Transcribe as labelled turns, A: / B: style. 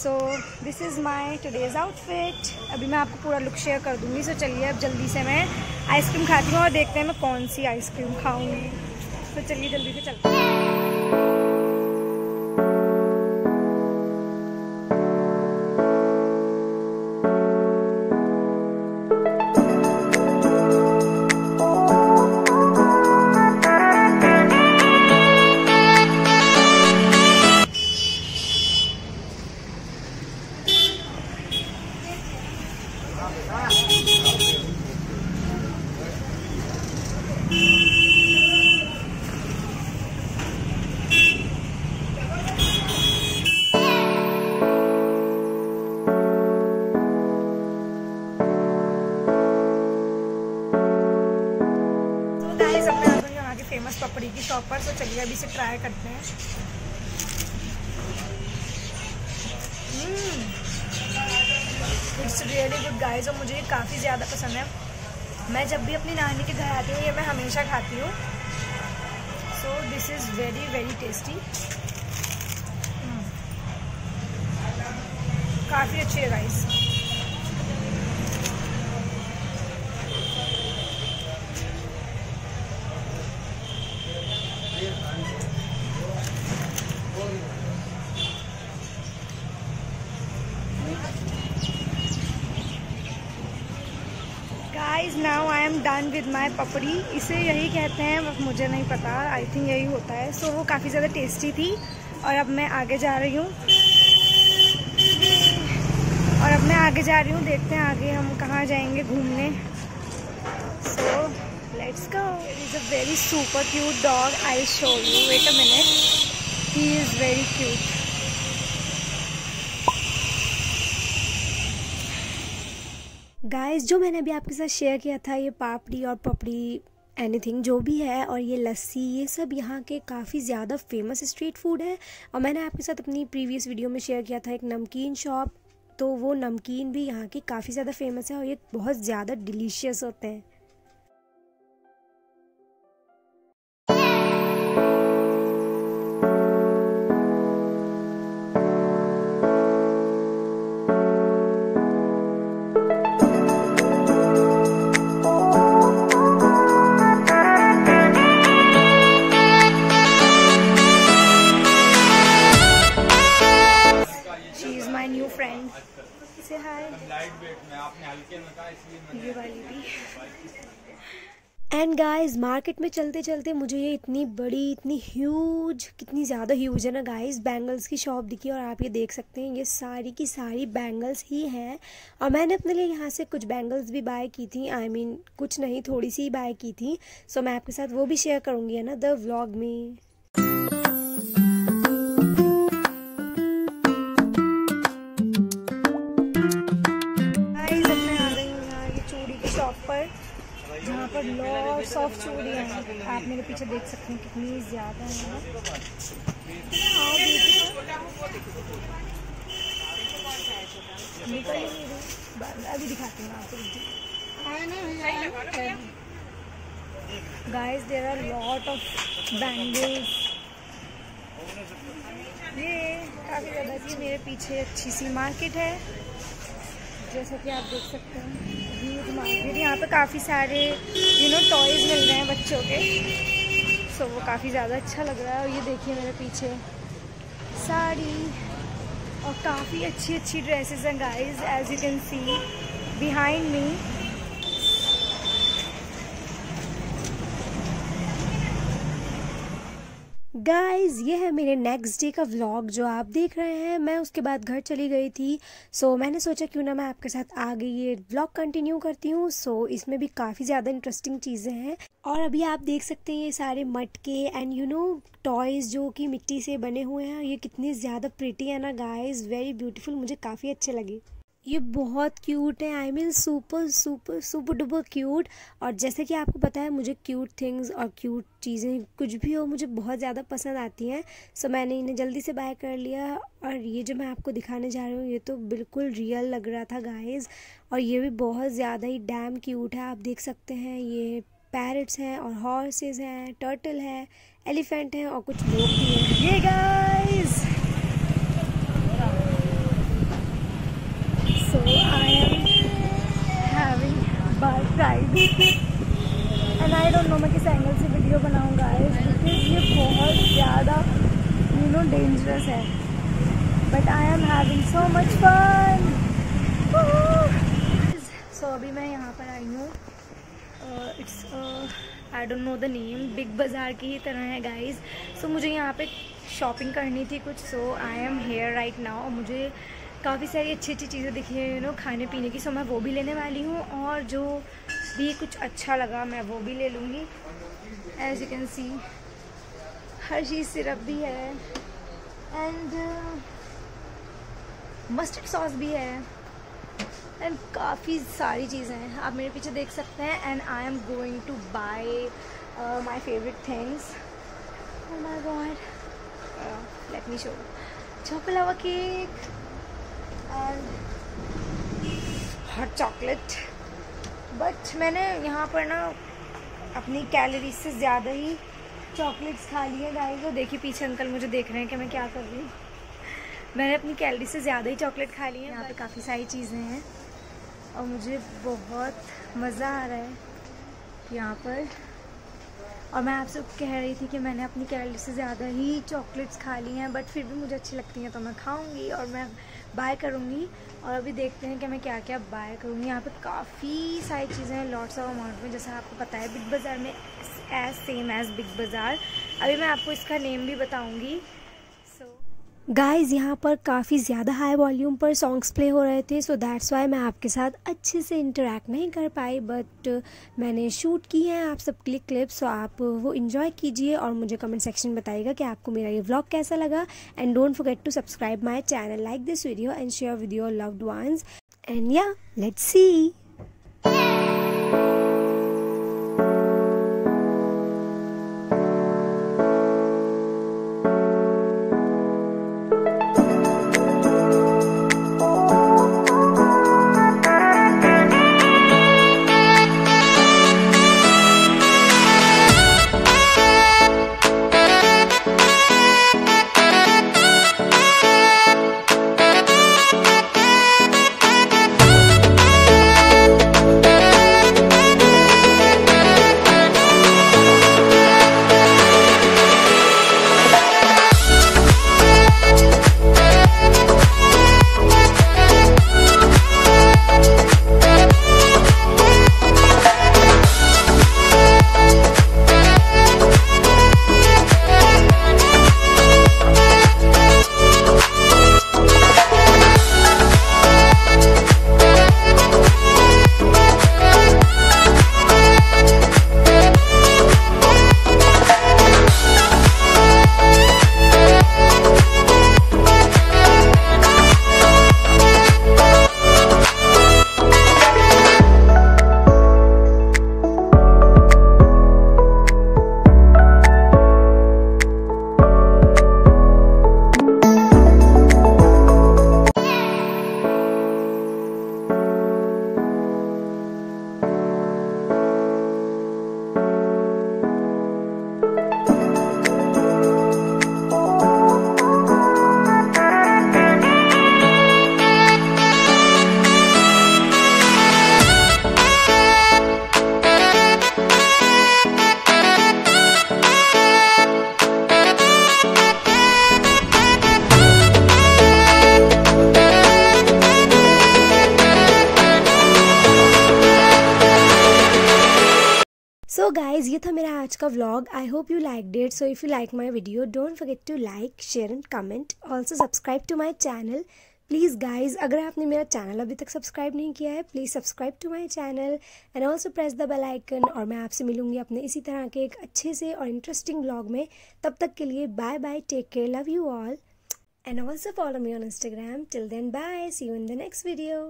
A: So this is my today's outfit अभी मैं आपको पूरा लुक शेयर कर दूँगी सो चलिए अब जल्दी से मैं आइसक्रीम खाती हूँ और देखते हैं मैं कौन सी आइसक्रीम खाऊँगी। तो चलिए जल्दी से चलते हैं। फ़ेमस पपड़ी की शॉप पर तो चलिए अभी से ट्राई करते हैं इट्स रियली गुड गाइस और मुझे ये काफ़ी ज़्यादा पसंद है। मैं जब भी अपनी नानी के घर आती हूँ, ये मैं हमेशा खाती हूँ। So this is very very tasty काफ़ी अच्छी है guys guys now I am done with my पपड़ी इसे यही कहते हैं मुझे नहीं पता आई थिंक यही होता है। सो so, वो काफ़ी ज़्यादा टेस्टी थी और अब मैं आगे जा रही हूँ। और अब मैं आगे जा रही हूँ देखते हैं आगे हम कहाँ जाएँगे घूमने। So let's go is a very super cute dog I show you wait a minute he is very cute guys जो मैंने अभी आपके साथ शेयर किया था, ये पापड़ी और पपड़ी एनीथिंग जो भी है, और ये लस्सी, ये सब यहाँ के काफ़ी ज़्यादा फ़ेमस स्ट्रीट फ़ूड है। और मैंने आपके साथ अपनी प्रीवियस वीडियो में शेयर किया था एक नमकीन शॉप तो वो नमकीन भी यहाँ की काफ़ी ज़्यादा फ़ेमस है और ये बहुत ज़्यादा डिलीशियस होते हैं। से हाय ये वाली भी। एंड गाइस मार्केट में चलते चलते मुझे ये इतनी बड़ी इतनी ह्यूज कितनी ज़्यादा ह्यूज है ना गाइस बैंगल्स की शॉप दिखी और आप ये देख सकते हैं ये सारी की सारी बैंगल्स ही हैं। और मैंने अपने लिए यहाँ से कुछ बैंगल्स भी बाय की थी आई I मीन mean, कुछ नहीं थोड़ी सी ही बाय की थी। सो so, मैं आपके साथ वो भी शेयर करूँगी है ना द व्लॉग में। जहाँ पर लॉस ऑफ़ चूड़ियाँ हैं। आप मेरे पीछे देख सकते हैं कितनी ज़्यादा है। अभी दिखाती हूँ आपको। Guys there are lot of bangles ये काफ़ी ज़्यादा जी मेरे पीछे अच्छी सी मार्केट है। जैसा कि आप देख सकते हैं। मार्केट यहाँ पे काफ़ी सारे यू नो टॉयज़ मिल रहे हैं बच्चों के। सो वो काफ़ी ज़्यादा अच्छा लग रहा है। और ये देखिए मेरे पीछे, साड़ी और काफ़ी अच्छी अच्छी ड्रेसेस हैं guys as you can see behind me guys ये है मेरे नेक्स्ट डे का व्लॉग जो आप देख रहे हैं। मैं उसके बाद घर चली गई थी। सो so, मैंने सोचा क्यों ना मैं आपके साथ आगे ये व्लॉग कंटिन्यू करती हूँ। सो so, इसमें भी काफ़ी ज़्यादा इंटरेस्टिंग चीज़ें हैं। और अभी आप देख सकते हैं ये सारे मटके एंड यू नो टॉयज़ जो कि मिट्टी से बने हुए हैं ये कितने ज़्यादा प्रिटी है ना गाइज़ वेरी ब्यूटीफुल मुझे काफ़ी अच्छे लगे। ये बहुत क्यूट है I mean super super super duper cute और जैसे कि आपको पता है, मुझे क्यूट थिंग्स और क्यूट चीज़ें कुछ भी हो, मुझे बहुत ज़्यादा पसंद आती हैं। सो मैंने इन्हें जल्दी से बाय कर लिया और ये जो मैं आपको दिखाने जा रही हूँ, ये तो बिल्कुल रियल लग रहा था गाइज़ और ये भी बहुत ज़्यादा ही डैम क्यूट है, आप देख सकते हैं। ये पैरट्स हैं और हॉर्सेज हैं टर्टल है एलिफेंट हैं और कुछ लोग भी हैं ये ride and I don't know मैं किस एंगल से वीडियो बनाऊँगा बिकॉज़ ये बहुत ज़्यादा यू नो डेंजरस है। But I am having so much fun so अभी मैं यहाँ पर आई हूँ। It's I don't know the name Big Bazaar की ही तरह है गाइज़ सो so, मुझे यहाँ पे शॉपिंग करनी थी कुछ so I am here right now मुझे काफ़ी सारी अच्छी अच्छी चीज़ें दिखी है यू नो खाने पीने की सो मैं वो भी लेने वाली हूँ और जो भी कुछ अच्छा लगा मैं वो भी ले लूँगी। एज यू कैन सी हर चीज़ सिरप भी है एंड मस्टर्ड सॉस भी है एंड काफ़ी सारी चीज़ें हैं। आप मेरे पीछे देख सकते हैं and I am going to buy my favourite things my God let me show chocolate cake hot chocolate. But मैंने यहाँ पर ना अपनी कैलोरीज से ज़्यादा ही चॉकलेट्स खा लिए गाइस तो देखिए पीछे अंकल मुझे देख रहे हैं कि मैं क्या कर रही हूँ। मैंने अपनी कैलोरी से ज़्यादा ही चॉकलेट खा ली है। यहाँ पे काफ़ी सारी चीज़ें हैं। और मुझे बहुत मज़ा आ रहा है यहाँ पर। और मैं आपसे कह रही थी कि मैंने अपनी कैलोरी से ज़्यादा ही चॉकलेट्स खा ली हैं बट फिर भी मुझे अच्छी लगती हैं तो मैं खाऊँगी और मैं बाय करूँगी और अभी देखते हैं कि मैं क्या क्या बाय करूँगी। यहाँ पे काफ़ी सारी चीज़ें हैं लॉट्स ऑफ़ अमाउंट में, जैसा आपको पता है बिग बाज़ार में एज सेम एज़ बिग बाज़ार अभी मैं आपको इसका नेम भी बताऊँगी। गाइस यहाँ पर काफ़ी ज़्यादा हाई वॉल्यूम पर सॉन्ग्स प्ले हो रहे थे सो दैट्स वाई मैं आपके साथ अच्छे से इंटरेक्ट नहीं कर पाई बट मैंने शूट की है आप सब क्लिक क्लिप्स सो आप वो इन्जॉय कीजिए और मुझे कमेंट सेक्शन बताइएगा कि आपको मेरा ये व्लॉग कैसा लगा। And don't forget to subscribe my channel like this video and share with your loved ones and yeah let's see guys ये था मेरा आज का vlog I hope you like that so if you like my video don't forget to like share and comment also subscribe to my channel please guys अगर आपने मेरा channel अभी तक सब्सक्राइब नहीं किया है please subscribe to my channel and also press the bell icon और मैं आपसे मिलूँगी अपने इसी तरह के एक अच्छे से और इंटरेस्टिंग ब्लॉग में. तब तक के लिए bye bye take care love you all and also follow me on Instagram till then bye see you in the next video